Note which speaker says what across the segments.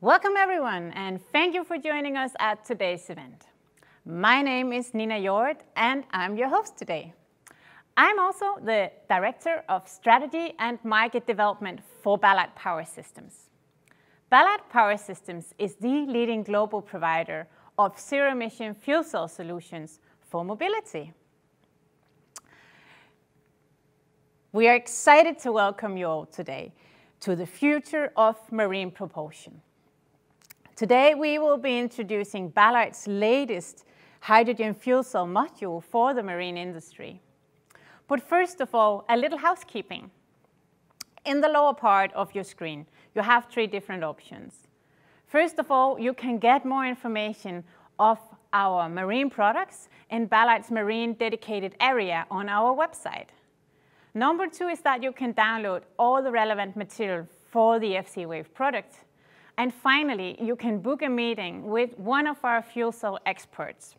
Speaker 1: Welcome everyone and thank you for joining us at today's event. My name is Nina Hjort and I'm your host today. I'm also the Director of Strategy and Market Development for Ballard Power Systems. Ballard Power Systems is the leading global provider of zero-emission fuel cell solutions for mobility. We are excited to welcome you all today to the future of marine propulsion. Today, we will be introducing Ballard's latest hydrogen fuel cell module for the marine industry. But first of all, a little housekeeping. In the lower part of your screen, you have three different options. First of all, you can get more information of our marine products in Ballard's marine dedicated area on our website. Number two is that you can download all the relevant material for the FCwave product. And finally, you can book a meeting with one of our fuel cell experts.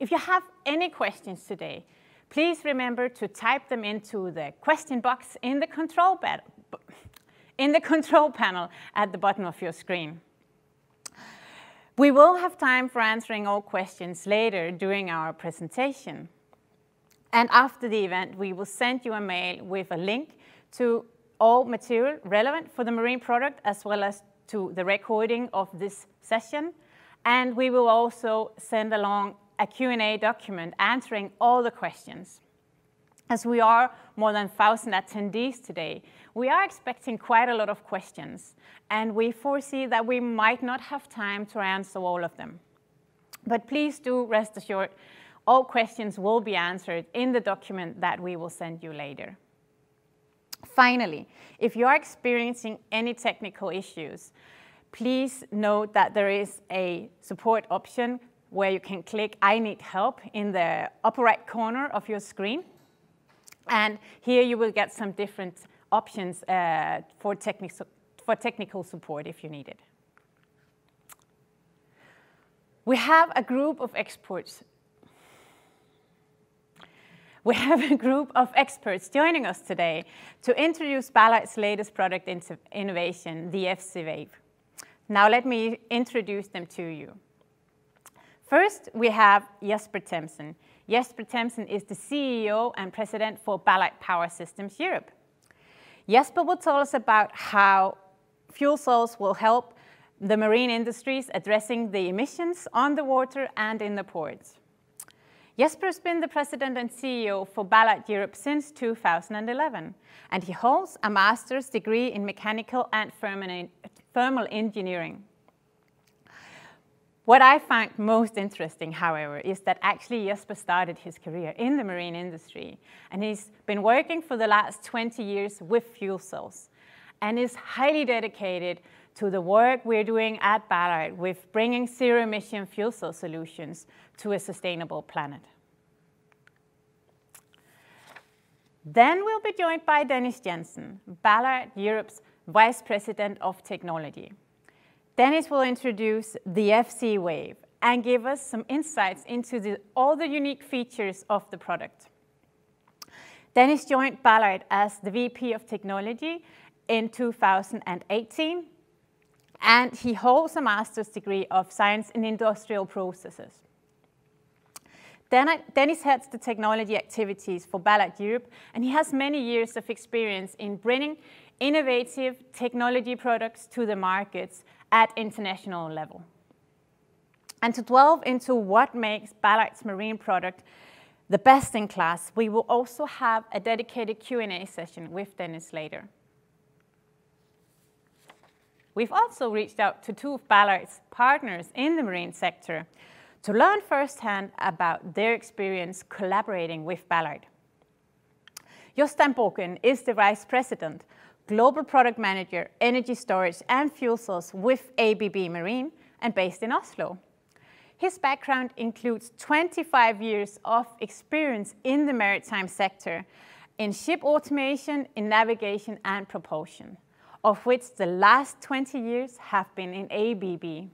Speaker 1: If you have any questions today, please remember to type them into the question box in the control, in the control panel at the bottom of your screen. We will have time for answering all questions later during our presentation. And after the event, we will send you a mail with a link to all material relevant for the marine product as well as to the recording of this session. And we will also send along a Q&A document answering all the questions. As we are more than 1,000 attendees today, we are expecting quite a lot of questions, and we foresee that we might not have time to answer all of them. But please do rest assured, all questions will be answered in the document that we will send you later. Finally, if you are experiencing any technical issues, please note that there is a support option where you can click I need help in the upper right corner of your screen. And here you will get some different options uh, for, technical, for technical support if you need it. We have a group of experts we have a group of experts joining us today to introduce Ballard's latest product innovation, the FCwave. Now let me introduce them to you. First, we have Jesper Themsen. Jesper Themsen is the CEO and President for Ballard Power Systems Europe. Jesper will tell us about how fuel cells will help the marine industries addressing the emissions on the water and in the ports. Jesper has been the president and CEO for Ballard Europe since 2011, and he holds a master's degree in mechanical and thermal engineering. What I find most interesting, however, is that actually Jesper started his career in the marine industry, and he's been working for the last 20 years with fuel cells, and is highly dedicated to the work we're doing at Ballard with bringing zero-emission fuel cell solutions to a sustainable planet. Then we'll be joined by Dennis Jensen, Ballard Europe's Vice President of Technology. Dennis will introduce the FC Wave and give us some insights into the, all the unique features of the product. Dennis joined Ballard as the VP of Technology in 2018 and he holds a master's degree of science in industrial processes. Dennis heads the technology activities for Ballard Europe, and he has many years of experience in bringing innovative technology products to the markets at international level. And to delve into what makes Ballard's marine product the best in class, we will also have a dedicated Q&A session with Dennis later. We've also reached out to two of Ballard's partners in the marine sector to learn firsthand about their experience collaborating with Ballard. Jostein Bogen is the Vice President, Global Product Manager, Energy Storage and Fuel Cells with ABB Marine and based in Oslo. His background includes 25 years of experience in the maritime sector in ship automation, in navigation and propulsion of which the last 20 years have been in ABB.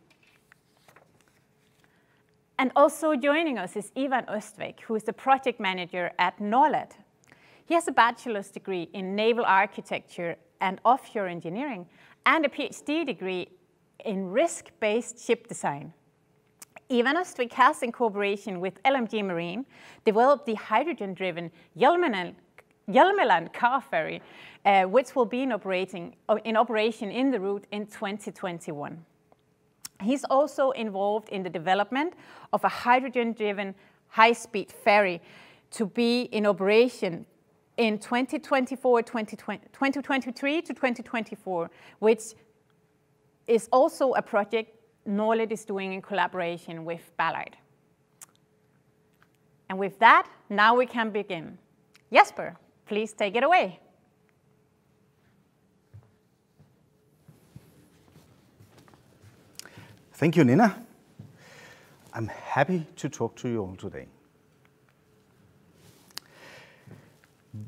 Speaker 1: And also joining us is Ivan Östvik, who is the project manager at Norled. He has a bachelor's degree in naval architecture and offshore engineering and a PhD degree in risk-based ship design. Ivan Östvik has, in cooperation with LMG Marine, developed the hydrogen-driven Hjelmeland car ferry, uh, which will be uh, in operation in the route in 2021. He's also involved in the development of a hydrogen-driven high-speed ferry to be in operation in 2023 to 2024, which is also a project Norled is doing in collaboration with Ballard. And with that, now we can begin. Jesper, please take it away.
Speaker 2: Thank you, Nina. I'm happy to talk to you all today.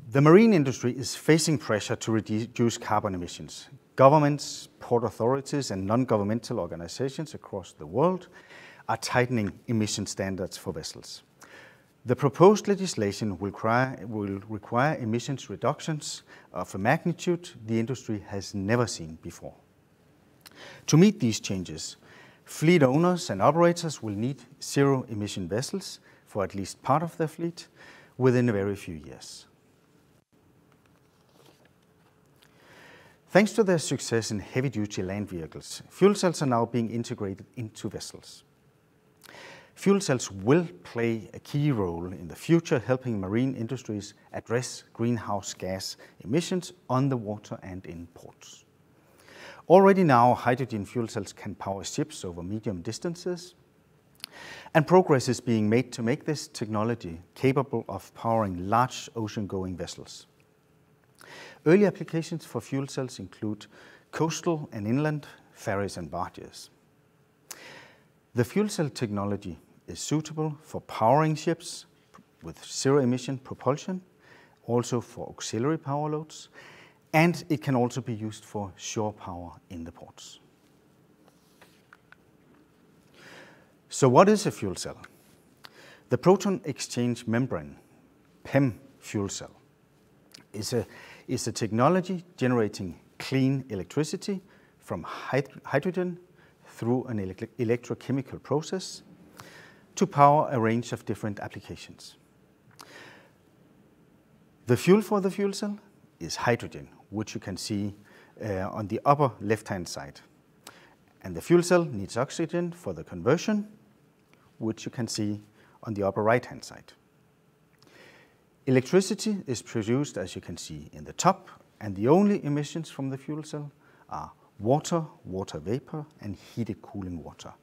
Speaker 2: The marine industry is facing pressure to reduce carbon emissions. Governments, port authorities, and non-governmental organizations across the world are tightening emission standards for vessels. The proposed legislation will require emissions reductions of a magnitude the industry has never seen before. To meet these changes, fleet owners and operators will need zero-emission vessels for at least part of their fleet within a very few years. Thanks to their success in heavy-duty land vehicles, fuel cells are now being integrated into vessels. Fuel cells will play a key role in the future, helping marine industries address greenhouse gas emissions on the water and in ports. Already now, hydrogen fuel cells can power ships over medium distances, and progress is being made to make this technology capable of powering large ocean-going vessels. Early applications for fuel cells include coastal and inland ferries and barges. The fuel cell technology is suitable for powering ships with zero-emission propulsion, also for auxiliary power loads, and it can also be used for shore power in the ports. So what is a fuel cell? The proton exchange membrane, PEM fuel cell, is a is a technology generating clean electricity from hydrogen through an electrochemical process to power a range of different applications. The fuel for the fuel cell is hydrogen, which you can see uh, on the upper left-hand side. And the fuel cell needs oxygen for the conversion, which you can see on the upper right-hand side. Electricity is produced, as you can see in the top, and the only emissions from the fuel cell are water, water vapor, and heated cooling water.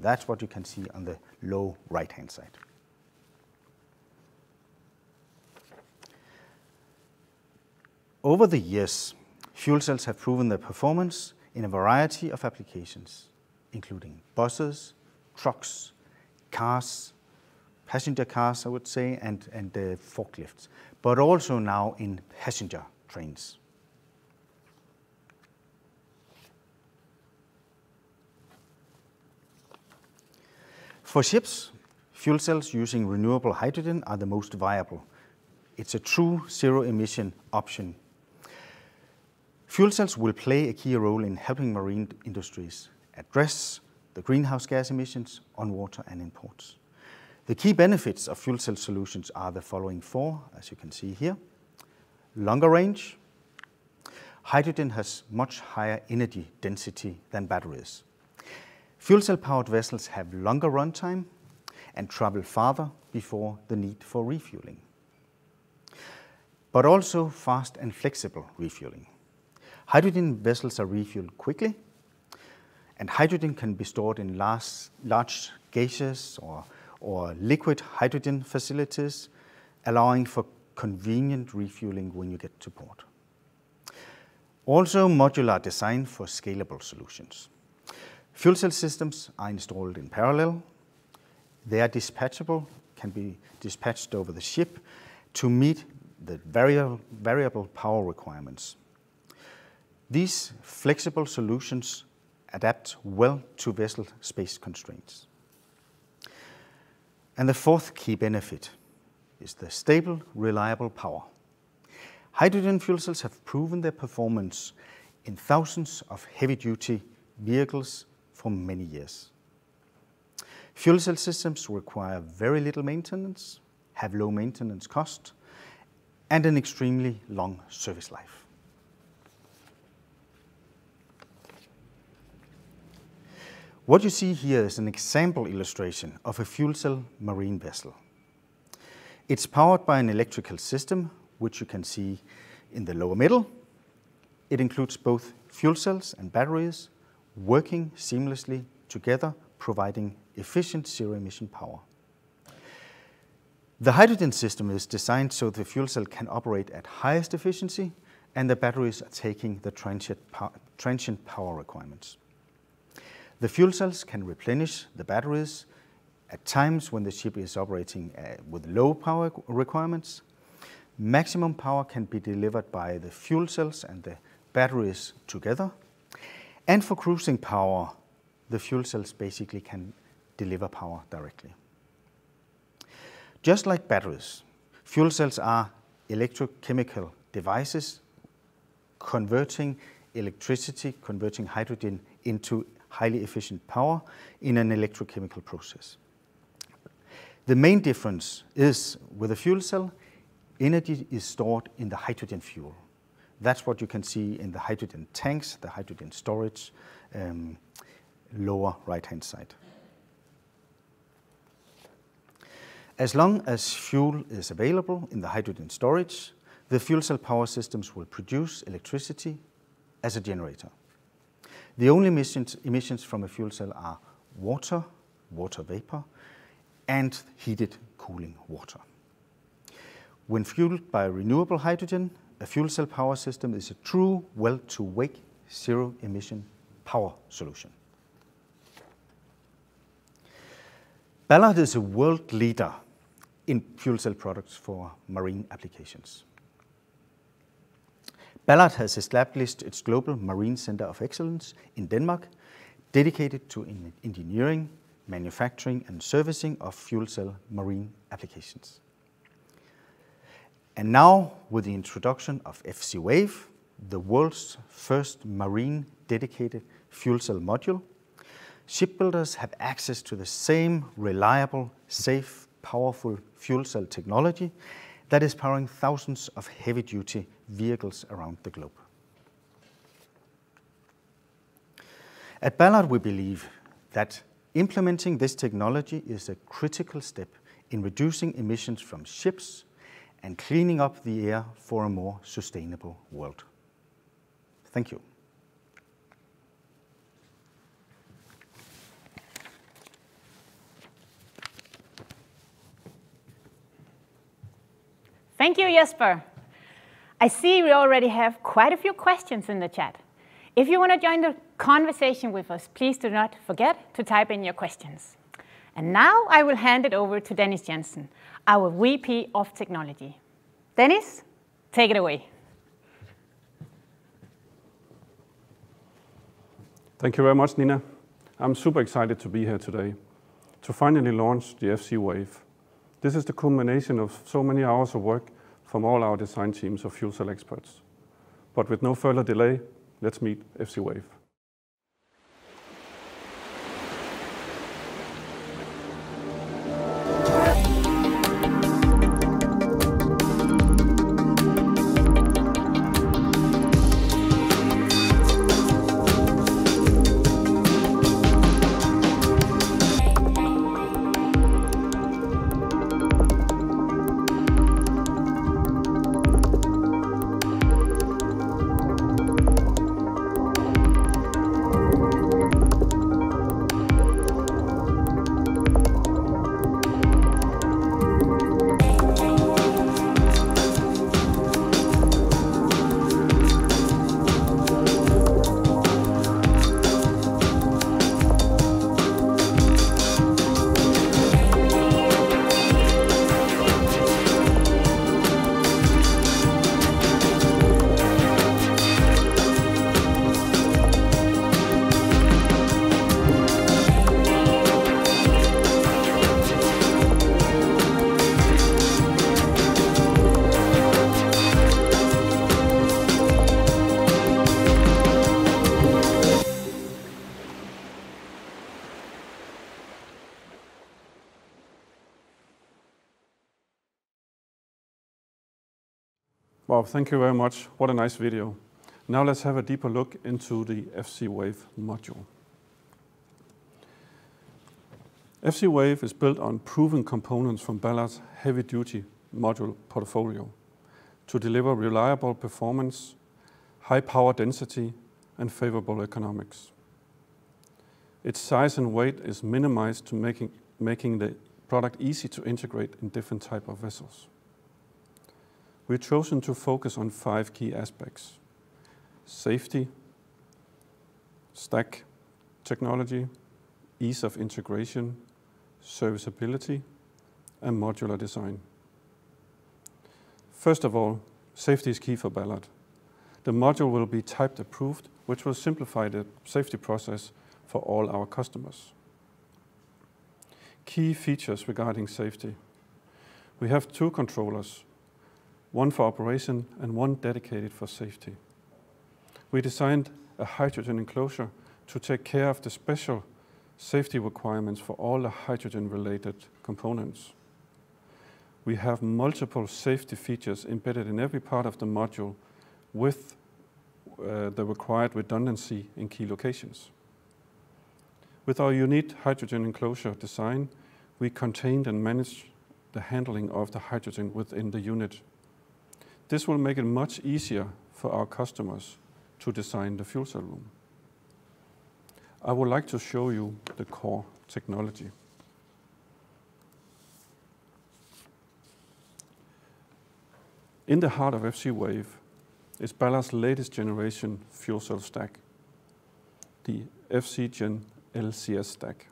Speaker 2: That's what you can see on the low right-hand side. Over the years, fuel cells have proven their performance in a variety of applications, including buses, trucks, cars, passenger cars, I would say, and uh, forklifts, but also now in passenger trains. For ships, fuel cells using renewable hydrogen are the most viable. It's a true zero-emission option. Fuel cells will play a key role in helping marine industries address the greenhouse gas emissions on water and in ports. The key benefits of fuel cell solutions are the following four, as you can see here. Longer range. Hydrogen has much higher energy density than batteries. Fuel cell-powered vessels have longer runtime and travel farther before the need for refueling, but also fast and flexible refueling. Hydrogen vessels are refueled quickly, and hydrogen can be stored in large large gaseous or, or liquid hydrogen facilities, allowing for convenient refueling when you get to port. Also modular design for scalable solutions. Fuel cell systems are installed in parallel. They are dispatchable, can be dispatched over the ship to meet the variable power requirements. These flexible solutions adapt well to vessel space constraints. And the fourth key benefit is the stable, reliable power. Hydrogen fuel cells have proven their performance in thousands of heavy-duty vehicles for many years. Fuel cell systems require very little maintenance, have low maintenance cost, and an extremely long service life. What you see here is an example illustration of a fuel cell marine vessel. It's powered by an electrical system, which you can see in the lower middle. It includes both fuel cells and batteries working seamlessly together, providing efficient zero-emission power. The hydrogen system is designed so the fuel cell can operate at highest efficiency, and the batteries are taking the transient power requirements. The fuel cells can replenish the batteries at times when the ship is operating uh, with low power requirements. Maximum power can be delivered by the fuel cells and the batteries together. And for cruising power, the fuel cells basically can deliver power directly. Just like batteries, fuel cells are electrochemical devices converting electricity, converting hydrogen into highly efficient power in an electrochemical process. The main difference is with a fuel cell, energy is stored in the hydrogen fuel. That's what you can see in the hydrogen tanks, the hydrogen storage, um, lower right-hand side. As long as fuel is available in the hydrogen storage, the fuel cell power systems will produce electricity as a generator. The only emissions from a fuel cell are water, water vapor, and heated cooling water. When fueled by renewable hydrogen, a fuel cell power system is a true well-to-wake zero-emission power solution. Ballard is a world leader in fuel cell products for marine applications. Ballard has established its global Marine Center of Excellence in Denmark, dedicated to engineering, manufacturing, and servicing of fuel cell marine applications. And now, with the introduction of FC-Wave, the world's first marine dedicated fuel cell module, shipbuilders have access to the same reliable, safe, powerful fuel cell technology that is powering thousands of heavy-duty vehicles around the globe. At Ballard, we believe that implementing this technology is a critical step in reducing emissions from ships and cleaning up the air for a more sustainable world. Thank you.
Speaker 1: Thank you, Jesper. I see we already have quite a few questions in the chat. If you want to join the conversation with us, please do not forget to type in your questions. And now I will hand it over to Dennis Jensen, our VP of Technology. Dennis, take it away.
Speaker 3: Thank you very much, Nina. I'm super excited to be here today to finally launch the FC-Wave. This is the culmination of so many hours of work from all our design teams of fuel cell experts. But with no further delay, let's meet FC-Wave. Wow, thank you very much. What a nice video. Now let's have a deeper look into the FC-Wave module. FC-Wave is built on proven components from Ballard's heavy-duty module portfolio to deliver reliable performance, high power density, and favorable economics. Its size and weight is minimized to making the product easy to integrate in different type of vessels. We've chosen to focus on five key aspects: safety, stack technology, ease of integration, serviceability, and modular design. First of all, safety is key for Ballard. The module will be type approved, which will simplify the safety process for all our customers. Key features regarding safety. We have two controllers, one for operation and one dedicated for safety. We designed a hydrogen enclosure to take care of the special safety requirements for all the hydrogen-related components. We have multiple safety features embedded in every part of the module with uh, the required redundancy in key locations. With our unique hydrogen enclosure design, we contained and managed the handling of the hydrogen within the unit. This will make it much easier for our customers to design the fuel cell room. I would like to show you the core technology. In the heart of FC-Wave is Ballard's latest generation fuel cell stack, the FC-Gen LCS stack.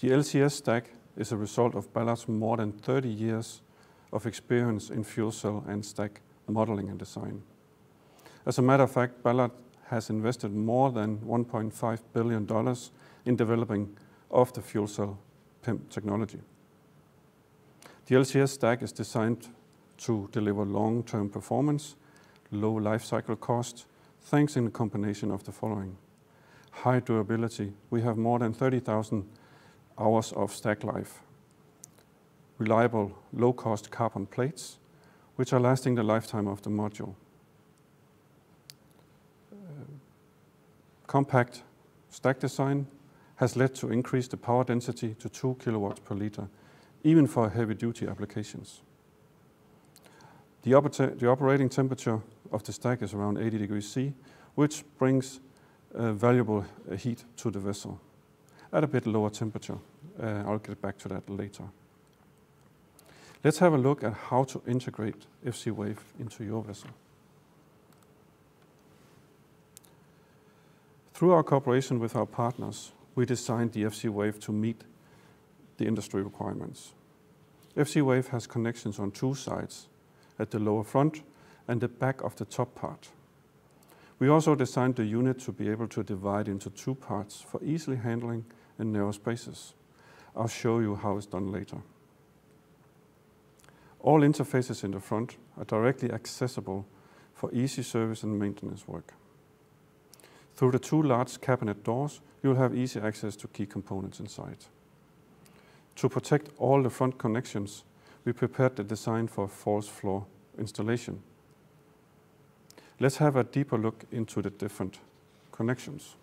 Speaker 3: The LCS stack is a result of Ballard's more than 30 years of experience in fuel cell and stack modeling and design. As a matter of fact, Ballard has invested more than $1.5 billion in developing of the fuel cell technology. The LCS stack is designed to deliver long-term performance, low life cycle cost, thanks in combination of the following: high durability. We have more than 30,000 hours of stack life. Reliable, low-cost carbon plates, which are lasting the lifetime of the module. Compact stack design has led to increase the power density to 2 kilowatts per liter, even for heavy-duty applications. The operating temperature of the stack is around 80 degrees C, which brings uh, valuable heat to the vessel at a bit lower temperature. Uh, I'll get back to that later. Let's have a look at how to integrate FC-Wave into your vessel. Through our cooperation with our partners, we designed the FC-Wave to meet the industry requirements. FC-Wave has connections on two sides, at the lower front and the back of the top part. We also designed the unit to be able to divide into two parts for easily handling in narrow spaces. I'll show you how it's done later. All interfaces in the front are directly accessible for easy service and maintenance work. Through the two large cabinet doors, you'll have easy access to key components inside. To protect all the front connections, we prepared the design for a false floor installation. Let's have a deeper look into the different connections.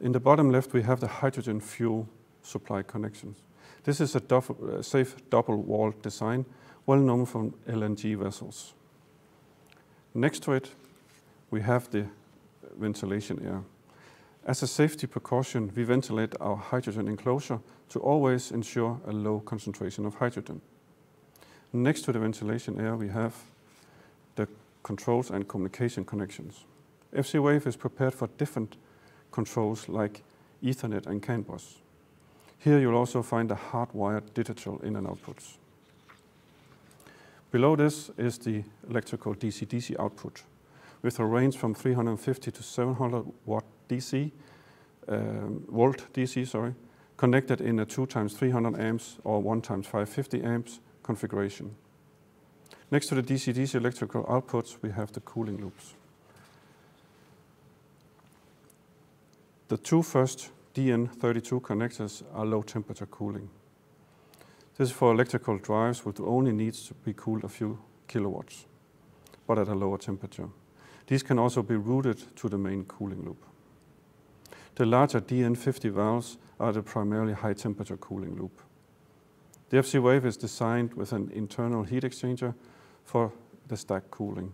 Speaker 3: In the bottom left, we have the hydrogen fuel supply connections. This is a uh, safe double-walled design, well known from LNG vessels. Next to it, we have the ventilation air. As a safety precaution, we ventilate our hydrogen enclosure to always ensure a low concentration of hydrogen. Next to the ventilation air, we have the controls and communication connections. FC-Wave is prepared for different controls like Ethernet and CAN bus. Here, you'll also find the hardwired digital in and outputs. Below this is the electrical DC-DC output, with a range from 350 to 700 watt DC um, volt DC, sorry, connected in a 2 times 300 amps or 1 times 550 amps configuration. Next to the DC-DC electrical outputs, we have the cooling loops. The two first DN32 connectors are low temperature cooling. This is for electrical drives which only needs to be cooled a few kilowatts, but at a lower temperature. These can also be routed to the main cooling loop. The larger DN50 valves are the primarily high temperature cooling loop. The FC-Wave is designed with an internal heat exchanger for the stack cooling.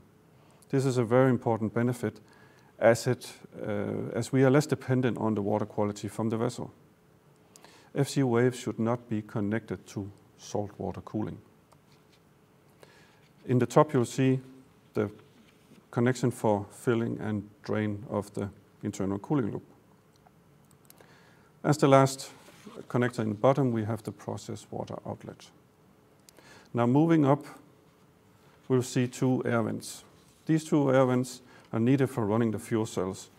Speaker 3: This is a very important benefit as, it, uh, as we are less dependent on the water quality from the vessel. FC waves should not be connected to saltwater cooling. In the top you'll see the connection for filling and drain of the internal cooling loop. As the last connector in the bottom, we have the process water outlet. Now moving up, we'll see two air vents. These two air vents are needed for running the fuel cells.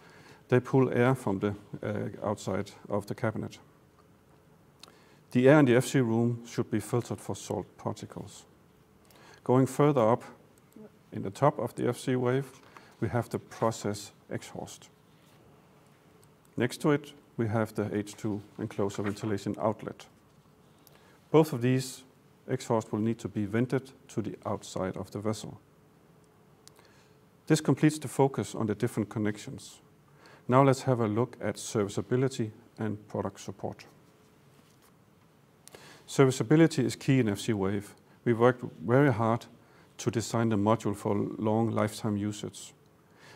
Speaker 3: They pull air from the uh, outside of the cabinet. The air in the FC room should be filtered for salt particles. Going further up, in the top of the FC wave, we have the process exhaust. Next to it, we have the H2 enclosure ventilation outlet. Both of these exhausts will need to be vented to the outside of the vessel. This completes the focus on the different connections. Now let's have a look at serviceability and product support. Serviceability is key in FC Wave. We worked very hard to design the module for long lifetime usage.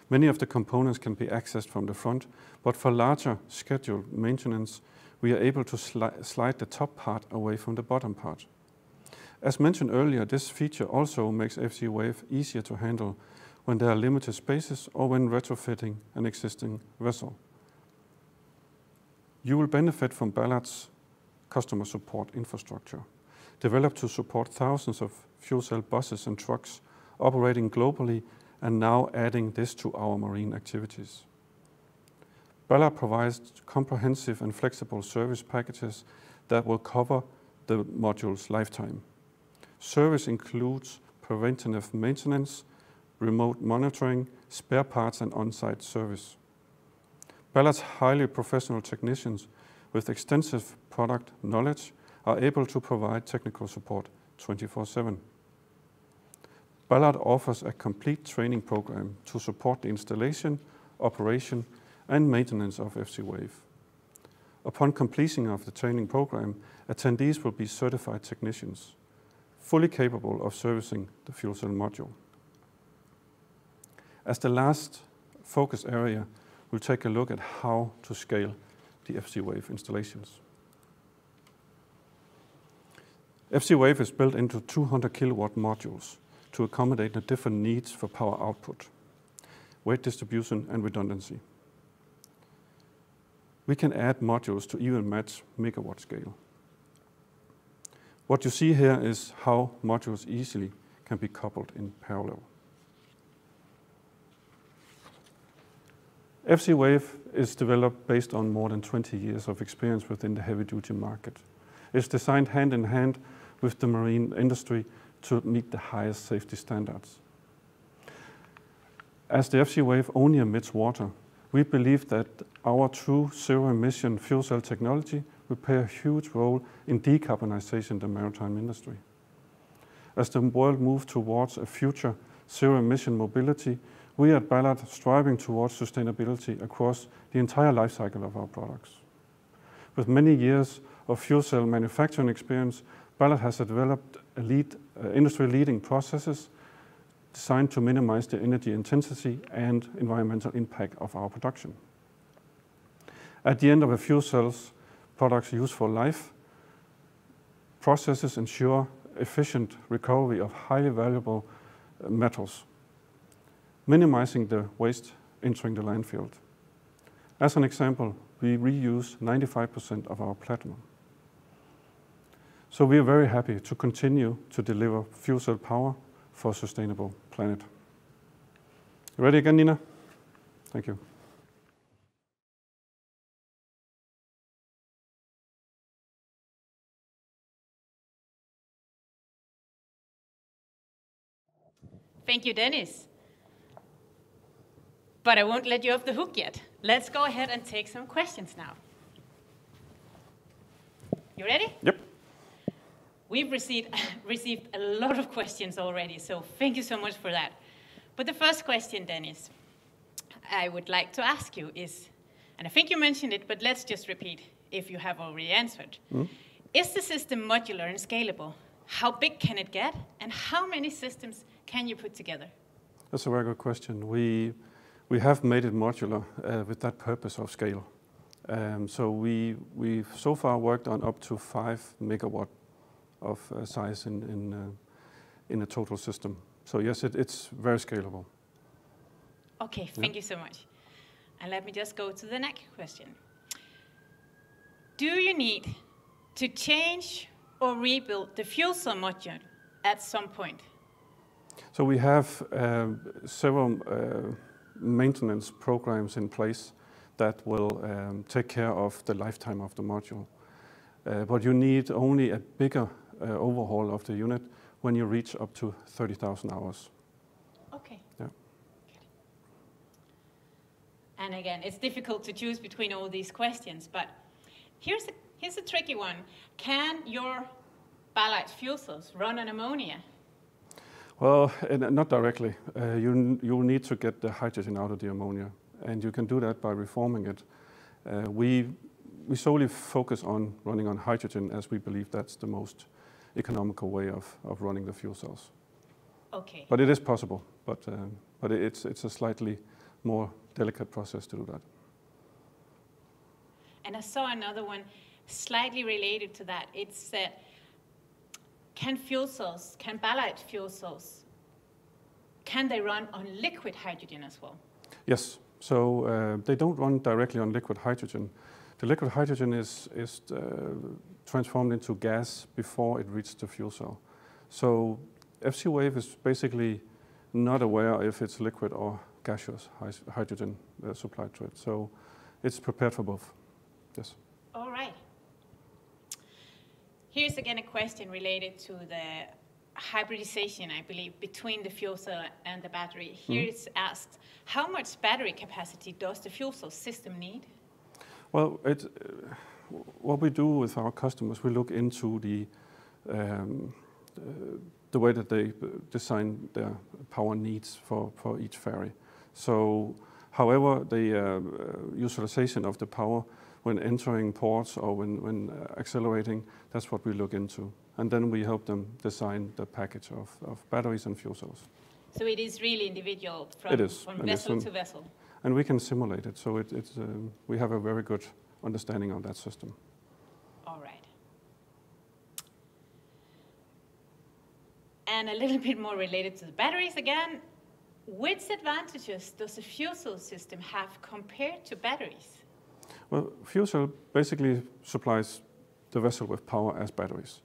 Speaker 3: Many of the components can be accessed from the front, but for larger scheduled maintenance, we are able to sli slide the top part away from the bottom part. As mentioned earlier, this feature also makes FC Wave easier to handle when there are limited spaces or when retrofitting an existing vessel. You will benefit from Ballard's customer support infrastructure, developed to support thousands of fuel cell buses and trucks operating globally and now adding this to our marine activities. Ballard provides comprehensive and flexible service packages that will cover the module's lifetime. Service includes preventative maintenance, remote monitoring, spare parts and on-site service. Ballard's highly professional technicians with extensive product knowledge are able to provide technical support 24-7. Ballard offers a complete training program to support the installation, operation, and maintenance of FC Wave. Upon completion of the training program, attendees will be certified technicians, fully capable of servicing the fuel cell module. As the last focus area, we'll take a look at how to scale the FC Wave installations. FC Wave is built into 200 kilowatt modules to accommodate the different needs for power output, weight distribution, and redundancy. We can add modules to even match megawatt scale. What you see here is how modules easily can be coupled in parallel. FC Wave is developed based on more than 20 years of experience within the heavy-duty market. It's designed hand in hand with the marine industry to meet the highest safety standards. As the FC Wave only emits water, we believe that our true zero-emission fuel cell technology will play a huge role in decarbonization in the maritime industry. As the world moves towards a future zero-emission mobility, we at Ballard striving towards sustainability across the entire life cycle of our products. With many years of fuel cell manufacturing experience, Ballard has developed lead, uh, industry-leading processes designed to minimize the energy intensity and environmental impact of our production. At the end of a fuel cell's product's useful life, processes ensure efficient recovery of highly valuable uh, metals, minimizing the waste entering the landfill. As an example, we reuse 95% of our platinum. So we are very happy to continue to deliver fuel cell power for a sustainable planet. Ready again, Nina? Thank you.
Speaker 1: Thank you, Dennis. But I won't let you off the hook yet. Let's go ahead and take some questions now. You ready?
Speaker 3: Yep.
Speaker 1: we've received, received a lot of questions already, so thank you so much for that. But the first question, Dennis, I would like to ask you is, and I think you mentioned it, but let's just repeat if you have already answered. Mm. Is the system modular and scalable? How big can it get? And how many systems can you put together?
Speaker 3: That's a very good question. We, we have made it modular uh, with that purpose of scale. Um, so we, we've so far worked on up to 5 megawatt of uh, size in, in, uh, in a total system. So yes, it, it's very scalable.
Speaker 1: Okay, thank you so much. And let me just go to the next question. Do you need to change or rebuild the fuel cell module at some point?
Speaker 3: So we have uh, several uh, maintenance programs in place that will um, take care of the lifetime of the module. Uh, but you need only a bigger uh, overhaul of the unit when you reach up to 30,000 hours.
Speaker 1: Okay.
Speaker 3: Yeah.
Speaker 1: And again, it's difficult to choose between all these questions, but here's a, here's a tricky one. Can your Ballard fuel cells run on ammonia?
Speaker 3: Well, not directly. Uh, you, you'll need to get the hydrogen out of the ammonia, and you can do that by reforming it. Uh, we, we solely focus on running on hydrogen as we believe that's the most economical way of, of running the fuel cells.
Speaker 1: Okay.
Speaker 3: But it is possible, but, uh, but it's, it's a slightly more delicate process to do that.
Speaker 1: And I saw another one slightly related to that. It's that can fuel cells, can Ballard fuel cells, can they run on liquid hydrogen as well?
Speaker 3: Yes. So uh, they don't run directly on liquid hydrogen. The liquid hydrogen is, is uh, transformed into gas before it reaches the fuel cell. So FC Wave is basically not aware if it's liquid or gaseous hydrogen uh, supplied to it. So it's prepared for both. Yes.
Speaker 1: All right. Here's again a question related to the hybridization, I believe, between the fuel cell and the battery. Here mm. it's asked, how much battery capacity does the fuel cell system need?
Speaker 3: Well, it, uh, what we do with our customers, we look into the um, uh, the way that they design their power needs for, for each ferry. So, however, the uh, utilization of the power when entering ports or when, when uh, accelerating, that's what we look into. And then we help them design the package of, of batteries and fuel cells.
Speaker 1: So it is really individual from, from vessel to vessel?
Speaker 3: And we can simulate it, so it, it's, um, we have a very good understanding of that system.
Speaker 1: All right. And a little bit more related to the batteries again, which advantages does a fuel cell system have compared to batteries?
Speaker 3: Well, fuel cell basically supplies the vessel with power as batteries.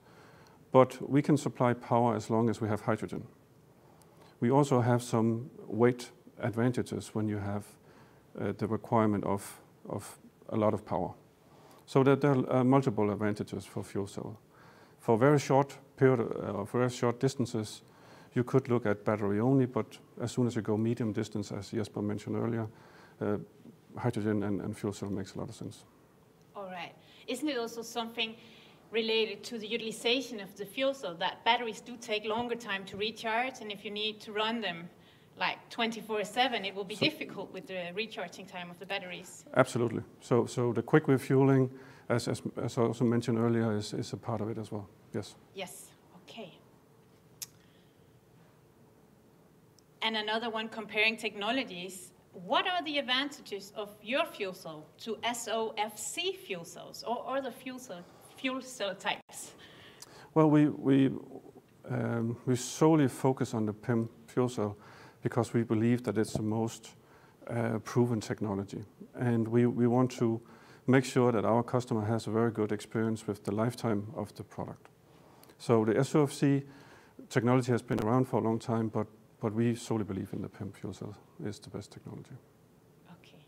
Speaker 3: But we can supply power as long as we have hydrogen. We also have some weight advantages when you have uh, the requirement of, of a lot of power. So that there are multiple advantages for fuel cell. For very short period, uh, for very short distances, you could look at battery only, but as soon as you go medium distance, as Jesper mentioned earlier, uh, hydrogen and, and fuel cell makes a lot of sense.
Speaker 1: All right. Isn't it also something related to the utilization of the fuel cell that batteries do take longer time to recharge, and if you need to run them like 24/7, it will be so difficult with the recharging time of the batteries.
Speaker 3: Absolutely. So, so the quick refueling, as, as, as I also mentioned earlier, is, is a part of it as well. Yes.
Speaker 1: Yes. Okay. And another one comparing technologies. What are the advantages of your fuel cell to SOFC fuel cells or other fuel cell, fuel cell types?
Speaker 3: Well, we, we, um, we solely focus on the PEM fuel cell because we believe that it's the most uh, proven technology. And we, we want to make sure that our customer has a very good experience with the lifetime of the product. So the SOFC technology has been around for a long time, but, but we solely believe in the PEM fuel cell is the best technology.
Speaker 1: Okay.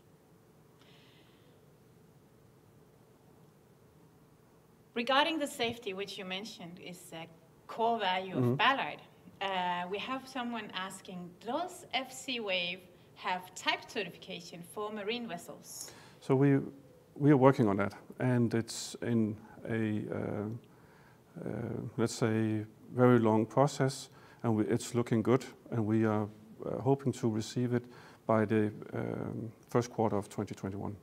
Speaker 1: Regarding the safety, which you mentioned is a core value mm -hmm. of mm-hmm. Ballard, uh, we have someone asking, does FC Wave have type certification for marine vessels?
Speaker 3: So we, we are working on that, and it's in a, uh, let's say, very long process, and it's looking good, and we are uh, hoping to receive it by the um, first quarter of 2021.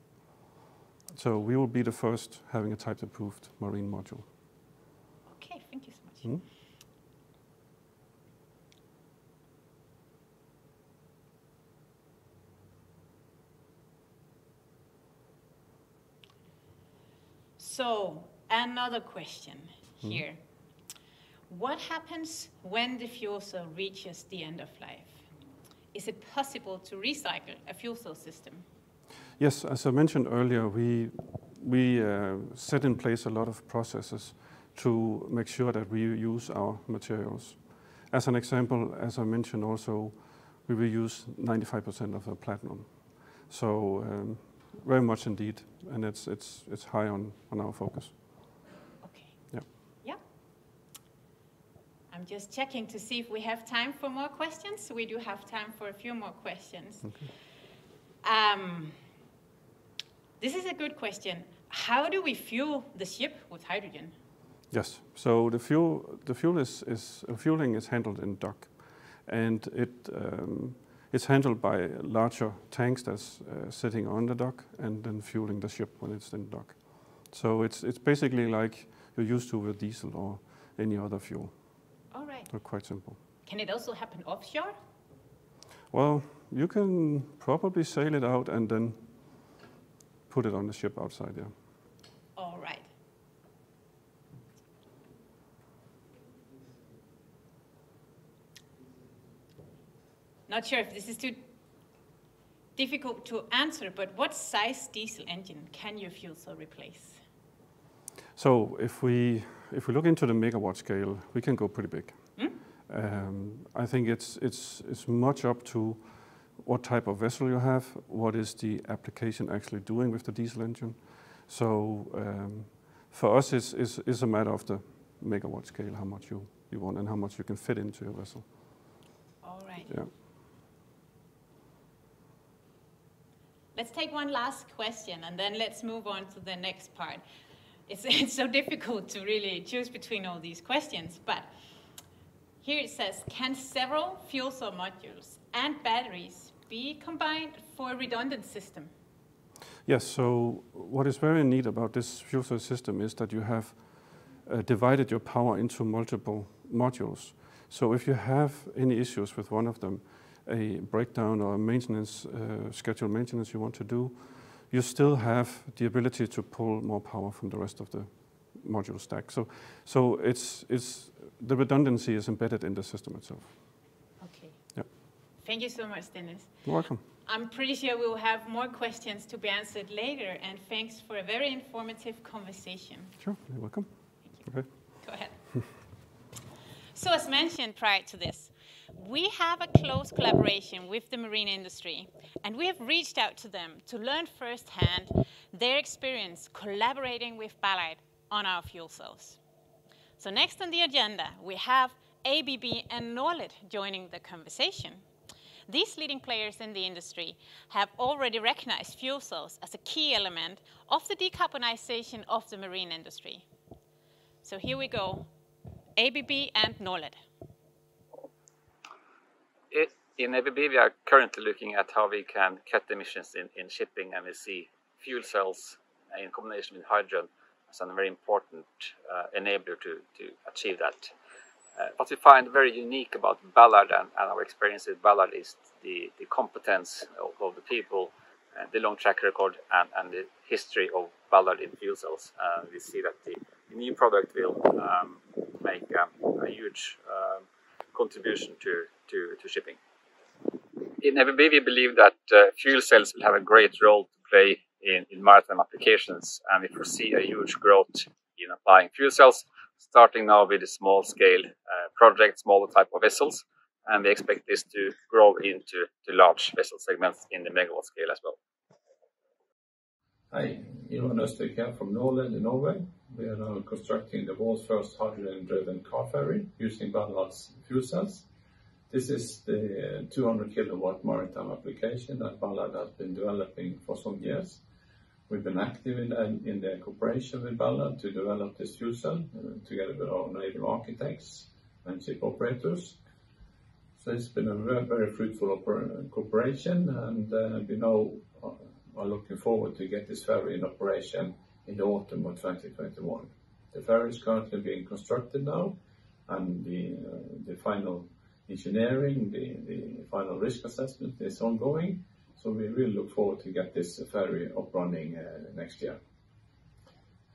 Speaker 3: So We will be the first having a type-approved marine module.
Speaker 1: Okay. Thank you so much. Hmm? So another question hmm? here. What happens when the fuel cell reaches the end of life? Is it possible to recycle a fuel cell system?
Speaker 3: Yes. As I mentioned earlier, we we uh, set in place a lot of processes to make sure that we use our materials. As an example, as I mentioned also, we will use 95% of the platinum. So, um, very much indeed, and it's it's, it's high on, on our focus.
Speaker 1: Okay.
Speaker 3: Yeah.
Speaker 1: Yeah. I'm just checking to see if we have time for more questions. We do have time for a few more questions.
Speaker 3: Okay.
Speaker 1: Um, this is a good question. How do we fuel the ship with hydrogen?
Speaker 3: Yes. So the fuel, the fuel is, is uh, fueling is handled in dock, and um, it's handled by larger tanks that's uh, sitting on the dock and then fueling the ship when it's in dock. So it's it's basically like you're used to with diesel or any other fuel.
Speaker 1: Right.
Speaker 3: Quite simple.
Speaker 1: Can it also happen offshore?
Speaker 3: Well, you can probably sail it out and then put it on the ship outside, yeah.
Speaker 1: All right. Not sure if this is too difficult to answer, but what size diesel engine can your fuel cell replace?
Speaker 3: So if we look into the megawatt scale, we can go pretty big. I think it's it's, it's much up to what type of vessel you have, what is the application actually doing with the diesel engine. So um, for us, it's it's, it's a matter of the megawatt scale, how much you want and how much you can fit into your vessel.
Speaker 1: All right.
Speaker 3: Yeah.
Speaker 1: Let's take one last question, and then let's move on to the next part. It's so difficult to really choose between all these questions, but here it says, "Can several fuel cell modules and batteries be combined for a redundant system?
Speaker 3: Yes. So what is very neat about this fuel cell system is that you have uh, divided your power into multiple modules. So if you have any issues with one of them, a breakdown or a maintenance, uh, scheduled maintenance you want to do, you still have the ability to pull more power from the rest of the module stack. So, so it's, it's, the redundancy is embedded in the system itself.
Speaker 1: Okay.
Speaker 3: Yeah.
Speaker 1: Thank you so much, Dennis.
Speaker 3: You're welcome.
Speaker 1: I'm pretty sure we will have more questions to be answered later, and thanks for a very informative conversation.
Speaker 3: Sure. You're welcome.
Speaker 1: Thank you.
Speaker 3: Okay.
Speaker 1: Go ahead. So as mentioned prior to this, we have a close collaboration with the marine industry, and we have reached out to them to learn firsthand their experience collaborating with Ballard on our fuel cells. So next on the agenda, we have ABB and Norled joining the conversation. These leading players in the industry have already recognized fuel cells as a key element of the decarbonization of the marine industry. So here we go, ABB and Norled.
Speaker 4: In ABB, we are currently looking at how we can cut emissions in shipping, and we see fuel cells uh, in combination with hydrogen as a very important uh, enabler to achieve that. Uh, what we find very unique about Ballard and our experience with Ballard is the competence of the people, the long track record, and the history of Ballard in fuel cells. We see that the new product will um, make um, a huge um, contribution to shipping. In ABB, we believe that uh, fuel cells will have a great role to play in maritime applications, and we foresee a huge growth in applying fuel cells, starting now with the small scale uh, project, smaller type of vessels, and we expect this to grow into large vessel segments in the megawatt scale as well.
Speaker 5: Hi, Ivan Østvik here from Norled in Norway. We are now constructing the world's first hydrogen-driven car ferry using Ballard's fuel cells. This is the 200 kilowatt maritime application that Ballard has been developing for some years. We've been active in in the cooperation with Ballard to develop this fuel cell uh, together with our naval architects and ship operators. So it's been a very fruitful cooperation, and uh, we now are looking forward to get this ferry in operation in the autumn of 2021. The ferry is currently being constructed now, and the uh, final engineering, the final risk assessment is ongoing. So we really look forward to get this ferry up running uh, next year.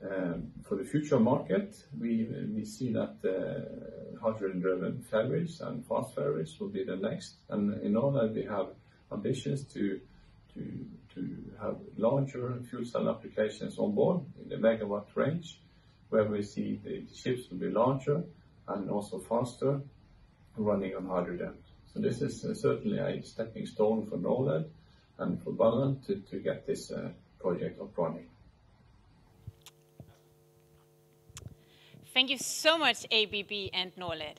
Speaker 5: Um, for the future market, we see that uh, hydrogen-driven ferries and fast ferries will be the next. And in Norway, we have ambitions to to have larger fuel cell applications on board in the megawatt range, where we see the ships will be larger and also faster running on hydrogen. So This is uh, certainly a stepping stone for Norled and for Ballard to get this uh, project up running.
Speaker 1: Thank you so much, ABB and Norled.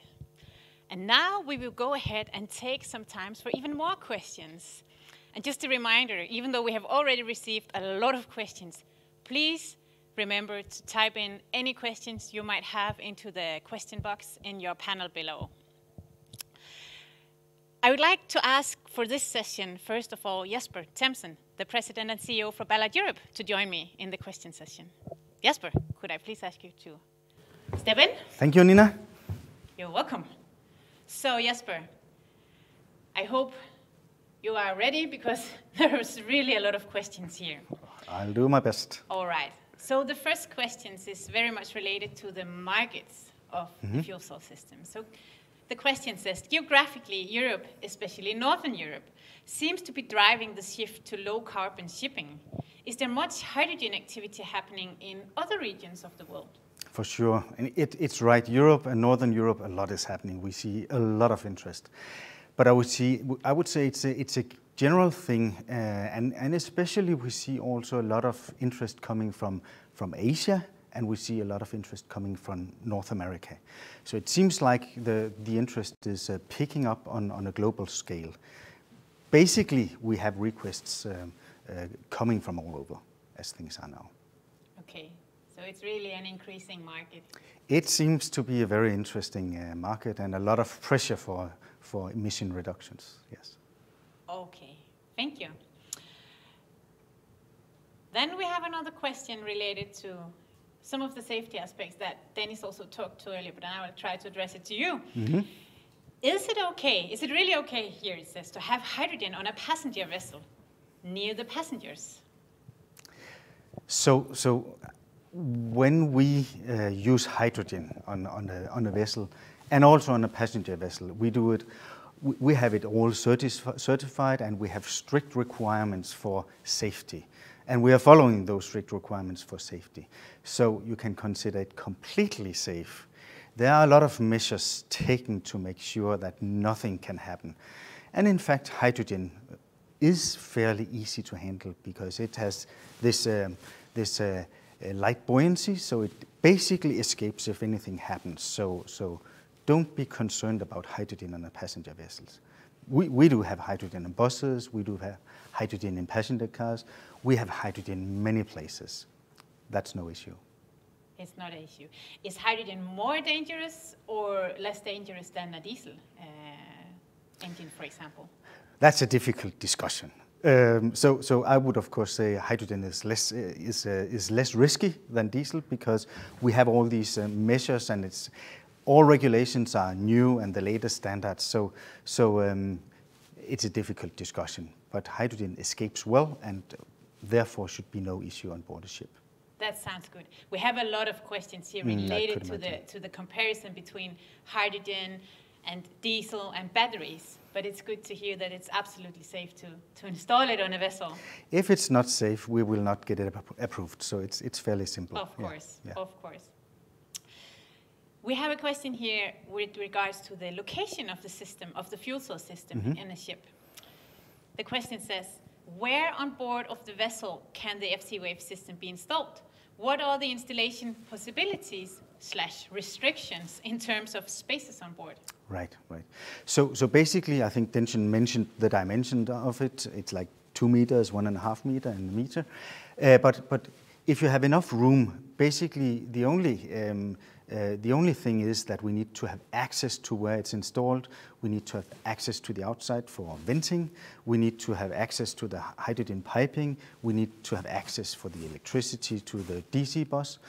Speaker 1: And now we will go ahead and take some time for even more questions. Just a reminder, even though we have already received a lot of questions, please remember to type in any questions you might have into the question box in your panel below. I would like to ask for this session, first of all, Jesper Themsen, the President and CEO for Ballard Europe, to join me in the question session. Jesper, could I please ask you to step in?
Speaker 2: Thank you, Nina.
Speaker 1: You're welcome. So, Jesper, I hope you are ready because there is really a lot of questions here.
Speaker 2: I'll do my best.
Speaker 1: All right. So the first question is very much related to the markets of the mm-hmm. fuel cell system. So the question says, geographically, Europe, especially Northern Europe, seems to be driving the shift to low carbon shipping. Is there much hydrogen activity happening in other regions of the world?
Speaker 2: For sure. and It's right. Europe and Northern Europe, a lot is happening. We see a lot of interest. I would say it's a general thing, uh, and especially we see also a lot of interest coming from Asia, and we see a lot of interest coming from North America. So it seems like the interest is uh, picking up on a global scale. Basically, we have requests um, uh, coming from all over as things are now.
Speaker 1: Okay. So it's really an increasing market.
Speaker 2: It seems to be a very interesting market and a lot of pressure for emission reductions. Yes.
Speaker 1: Okay. Thank you. Then we have another question related to some of the safety aspects that Dennis also talked to earlier, but I will try to address it to you. Mm-hmm. Is it okay, is it really okay, here it says, to have hydrogen on a passenger vessel near the passengers?
Speaker 2: So, so when we uh, use hydrogen on a vessel and also on a passenger vessel, we do it, we have it all certified, and we have strict requirements for safety, and we are following those strict requirements for safety. So you can consider it completely safe. There are a lot of measures taken to make sure that nothing can happen. And in fact, hydrogen is fairly easy to handle because it has this uh, this uh, uh, light buoyancy, so it basically escapes if anything happens. Don't be concerned about hydrogen on the passenger vessels. We do have hydrogen in buses. We do have hydrogen in passenger cars. We have hydrogen in many places. That's no issue.
Speaker 1: It's not an issue. Is hydrogen more dangerous or less dangerous than a diesel uh, engine, for example?
Speaker 2: That's a difficult discussion. Um, so so I would, of course, say hydrogen is less uh, is uh, is less risky than diesel because we have all these uh, measures, and all regulations are new and the latest standards. So, so um, it's a difficult discussion. But hydrogen escapes well, and therefore should be no issue on board a ship.
Speaker 1: That sounds good. We have a lot of questions here related to the to the comparison between hydrogen and diesel and batteries, but it's good to hear that it's absolutely safe to install it on a vessel.
Speaker 2: If it's not safe, we will not get it approved. So it's it's fairly simple.
Speaker 1: Of course.
Speaker 2: Yeah.
Speaker 1: Of course. We have a question here with regards to the location of the system, of the fuel cell system in a ship. The question says, where on board of the vessel can the FCwave system be installed? What are the installation possibilities slash restrictions in terms of spaces on board?
Speaker 2: Right. Right. So, so basically, I think Dennis mentioned the dimension of it. It's like two meters, one and a half meter in the meter. Uh, but, but if you have enough room, basically the only, um, uh, the only thing is that we need to have access to where it's installed. We need to have access to the outside for venting. We need to have access to the hydrogen piping. We need to have access for the electricity to the DC bus.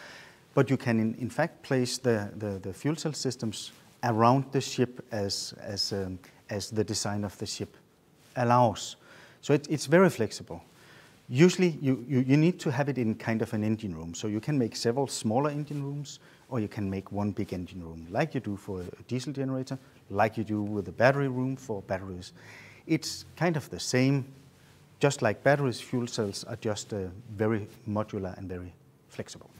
Speaker 2: But you can, in, in fact, place the, the, the, fuel cell systems around the ship as, as, um, as the design of the ship allows. So it, it's very flexible. Usually you, you, you, need to have it in kind of an engine room. So you can make several smaller engine rooms or you can make one big engine room like you do for a diesel generator, like you do with a battery room for batteries. It's kind of the same, just like batteries, fuel cells are just uh, very modular and very flexible.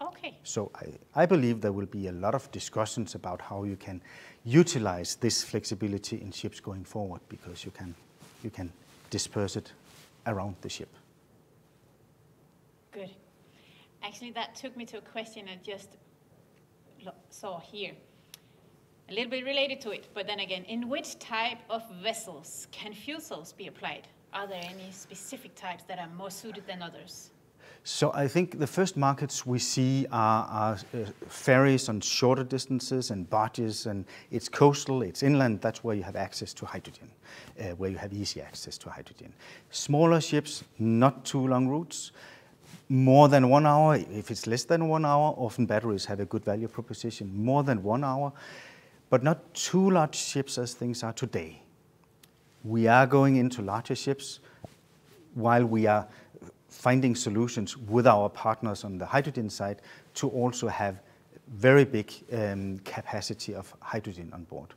Speaker 1: Okay.
Speaker 2: So I, I believe there will be a lot of discussions about how you can utilize this flexibility in ships going forward because you can, you can disperse it around the ship.
Speaker 1: Good. Actually, that took me to a question I just saw here. A little bit related to it, but then again, in which type of vessels can fuel cells be applied? Are there any specific types that are more suited than others?
Speaker 2: So I think the first markets we see are, are uh, ferries on shorter distances and barges, and it's coastal, it's inland. That's where you have access to hydrogen, uh, where you have easy access to hydrogen. Smaller ships, not too long routes, more than one hour. If it's less than one hour, often batteries have a good value proposition. More than one hour, but not too large ships as things are today. We are going into larger ships while we are finding solutions with our partners on the hydrogen side to also have very big um, capacity of hydrogen on board.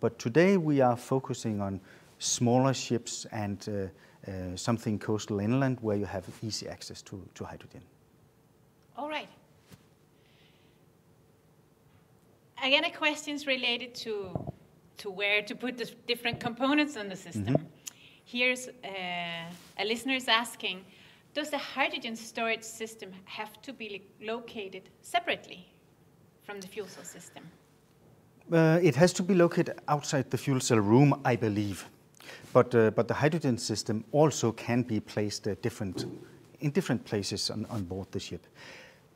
Speaker 2: But today we are focusing on smaller ships and uh, uh, something coastal inland where you have easy access to, to hydrogen.
Speaker 1: All right. Again, a questions related to, to where to put the different components on the system. Mm -hmm. Here's uh, a listener is asking, does the hydrogen storage system have to be located separately from the fuel cell system?
Speaker 2: Uh, it has to be located outside the fuel cell room, I believe. But, uh, but the hydrogen system also can be placed uh, different, in different places on, on board the ship.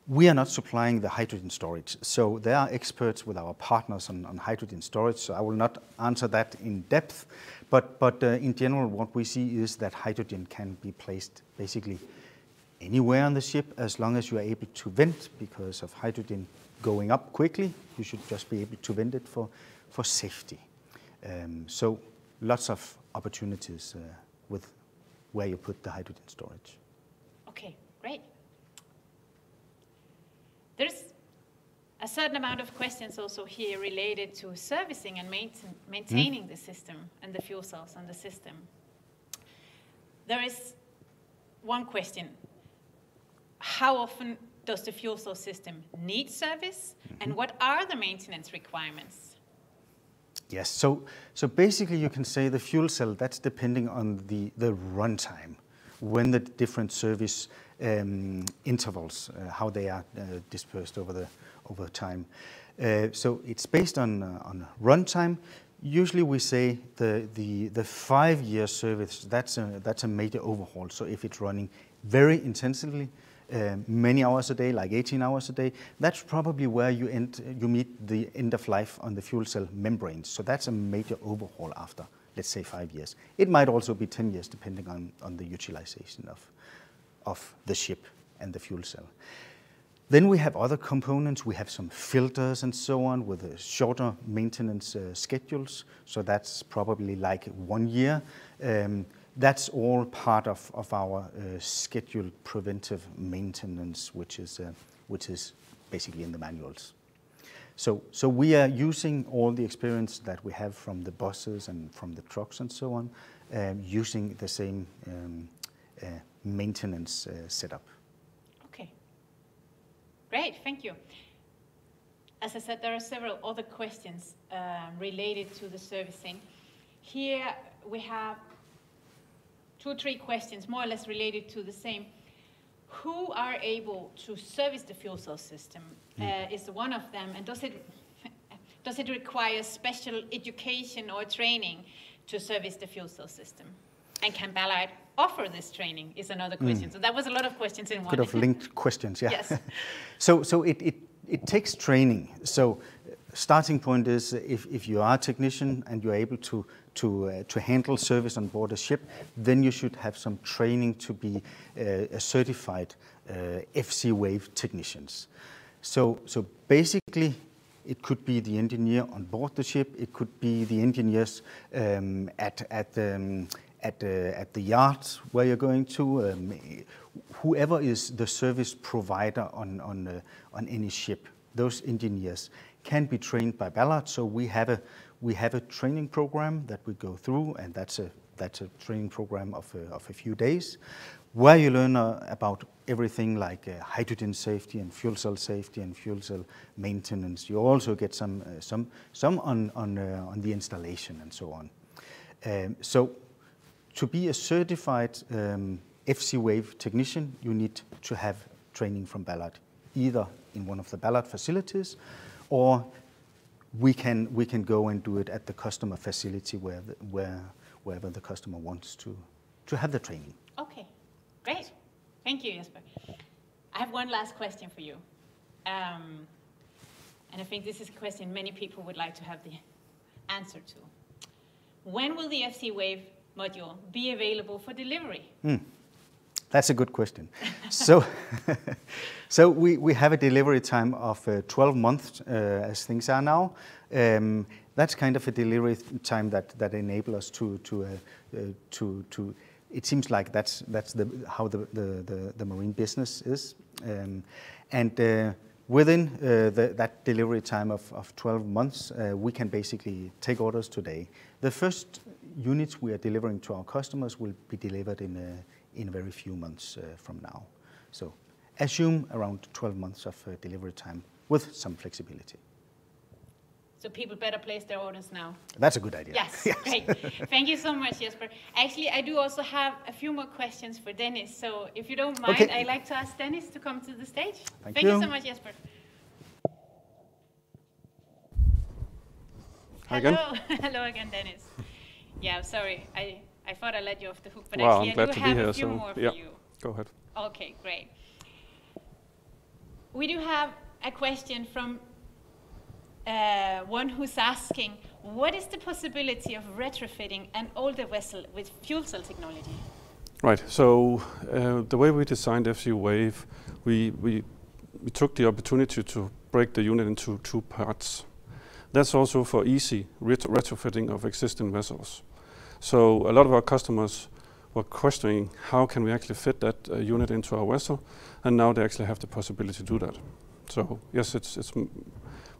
Speaker 2: We are not supplying the hydrogen storage, so there are experts with our partners on, on hydrogen storage, so I will not answer that in depth. But, but uh, in general, what we see is that hydrogen can be placed basically anywhere on the ship as long as you are able to vent because of hydrogen going up quickly. You should just be able to vent it for, for safety. Um, so lots of opportunities uh, with where you put the hydrogen storage.
Speaker 1: Okay, great. There's a certain amount of questions also here related to servicing and maintain, maintaining mm. the system and the fuel cells on the system. There is one question. How often does the fuel cell system need service? And what are the maintenance requirements?
Speaker 2: Yes, so, so basically you can say the fuel cell, that's depending on the, the runtime, when the different service um, intervals, uh, how they are uh, dispersed over the over time. Uh, so it's based on, on runtime. Usually we say the, the, the five-year service, that's a, that's a major overhaul. So if it's running very intensively, uh, many hours a day, like 18 hours a day, that's probably where you, end, you meet the end of life on the fuel cell membranes. So that's a major overhaul after, let's say, five years. It might also be 10 years, depending on, on the utilization of, of the ship and the fuel cell. Then we have other components. We have some filters and so on with shorter maintenance uh, schedules. So that's probably like one year. Um, that's all part of, of our uh, scheduled preventive maintenance, which is, uh, which is basically in the manuals. So, so we are using all the experience that we have from the buses and from the trucks and so on, um, using the same um, uh, maintenance uh, setup. Okay.
Speaker 1: Great, thank you. As I said, there are several other questions um, related to the servicing. Here we have two or three questions, more or less related to the same. Who are able to service the fuel cell system hmm. uh, is one of them, and does it, does it require special education or training to service the fuel cell system? And can Ballard offer this training is another question. Mm. So that was a lot of questions in one.
Speaker 2: Could have linked questions, yeah.
Speaker 1: Yes.
Speaker 2: so so it, it, it takes training. So starting point is if, if you are a technician and you're able to, to, uh, to handle service on board a ship, then you should have some training to be uh, a certified uh, FC wave technicians. So, so basically, it could be the engineer on board the ship. It could be the engineers um, at, at, um, at, at the yard where you're going to. Um, whoever is the service provider on, on, uh, on any ship, those engineers can be trained by Ballard. So we have a we have a training program that we go through, and that's a that's a training program of a, of a few days, where you learn uh, about everything like uh, hydrogen safety and fuel cell safety and fuel cell maintenance. You also get some uh, some some on on uh, on the installation and so on. Um, so to be a certified um, FC Wave technician, you need to have training from Ballard, either in one of the Ballard facilities or we can, we can go and do it at the customer facility where the, where, wherever the customer wants to, to have the training.
Speaker 1: Okay, great. Thank you, Jesper. I have one last question for you. Um, and I think this is a question many people would like to have the answer to. When will the FC Wave module be available for delivery?
Speaker 2: Mm. That's a good question. so, so we, we have a delivery time of uh, 12 months uh, as things are now. Um, that's kind of a delivery time that, that enable us to, to, uh, uh, to, to, it seems like that's, that's the, how the, the, the, the marine business is. Um, and uh, within uh, the, that delivery time of, of 12 months, we can basically take orders today. The first units we are delivering to our customers will be delivered in a in very few months uh, from now. So assume around 12 months of uh, delivery time with some flexibility.
Speaker 1: So people better place their orders now.
Speaker 2: That's a good idea.
Speaker 1: Yes, yes. great. Thank you so much, Jesper. Actually, I do also have a few more questions for Dennis. So if you don't mind, okay. I'd like to ask Dennis to come to the stage.
Speaker 2: Thank,
Speaker 1: Thank
Speaker 2: you.
Speaker 1: you so much, Jesper.
Speaker 3: Hi again.
Speaker 1: Hello, hello again, Dennis. Yeah, sorry. I I thought I let you off the hook, but
Speaker 3: well,
Speaker 1: actually
Speaker 3: I'm glad
Speaker 1: I do
Speaker 3: to
Speaker 1: have
Speaker 3: be here,
Speaker 1: a few
Speaker 3: so
Speaker 1: more for
Speaker 3: yeah,
Speaker 1: you.
Speaker 3: Go ahead.
Speaker 1: Okay, great. We do have a question from uh, one who's asking, what is the possibility of retrofitting an older vessel with fuel cell technology?
Speaker 3: Right, so uh, the way we designed FC Wave, we, we, we took the opportunity to break the unit into two parts. That's also for easy retrofitting of existing vessels. So a lot of our customers were questioning how can we actually fit that uh, unit into our vessel, and now they actually have the possibility to do that. So yes, it's it's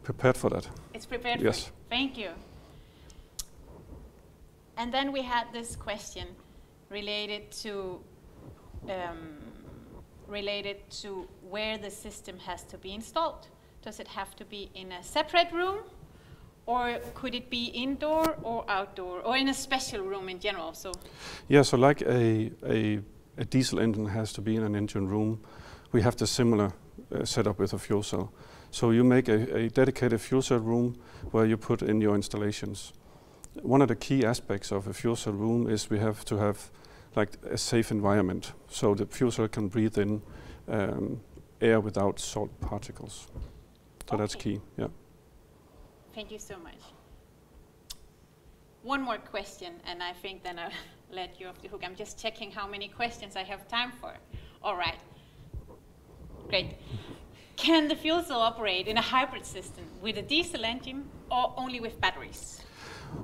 Speaker 3: prepared for that.
Speaker 1: It's prepared.
Speaker 3: Yes.
Speaker 1: Thank you. And then we had this question related to um, related to where the system has to be installed. Does it have to be in a separate room or could it be indoor or outdoor or in a special room in general? So
Speaker 3: yeah, so like a, a, a diesel engine has to be in an engine room, we have the similar uh, setup with a fuel cell. So you make a, a, dedicated fuel cell room where you put in your installations. One of the key aspects of a fuel cell room is we have to have like a safe environment so the fuel cell can breathe in um, air without salt particles. So okay. that's key, yeah.
Speaker 1: Thank you so much. One more question, and I think then I'll let you off the hook. I'm just checking how many questions I have time for. All right. Great. Can the fuel cell operate in a hybrid system with a diesel engine or only with batteries?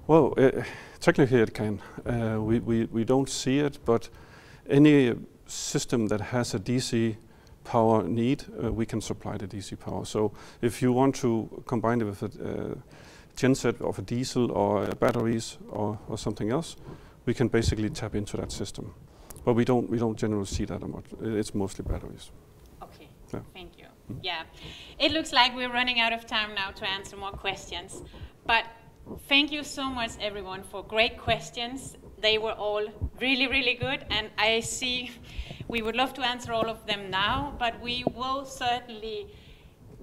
Speaker 3: Well, uh, technically it can. Uh, we, we, we don't see it, but any system that has a DC power need, uh, we can supply the DC power. So if you want to combine it with a uh, genset of a diesel or batteries or, or something else, we can basically tap into that system. But we don't we don't generally see that much. It's mostly batteries.
Speaker 1: Okay. Yeah. Thank you. Mm. Yeah. It looks like we're running out of time now to answer more questions. But thank you so much everyone for great questions. They were all really, really good and I see we would love to answer all of them now, but we will certainly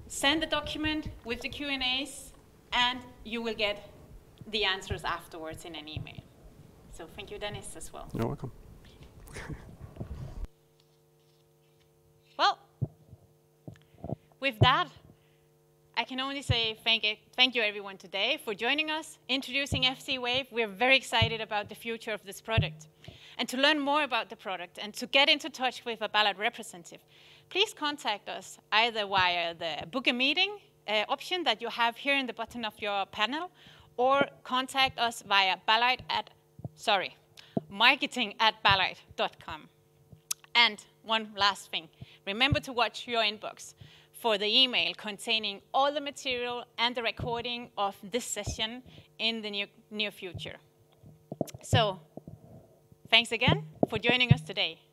Speaker 1: send the document with the Q&As, and you will get the answers afterwards in an email. So thank you, Dennis, as well.
Speaker 3: You're welcome.
Speaker 1: well, with that, I can only say thank you, thank you everyone today for joining us, introducing FC Wave. We're very excited about the future of this product. And to learn more about the product and to get into touch with a Ballard representative, please contact us either via the book a meeting uh, option that you have here in the bottom of your panel or contact us via ballard at, sorry, marketing at ballard.com. And one last thing, remember to watch your inbox for the email containing all the material and the recording of this session in the near, near future. So, thanks again for joining us today.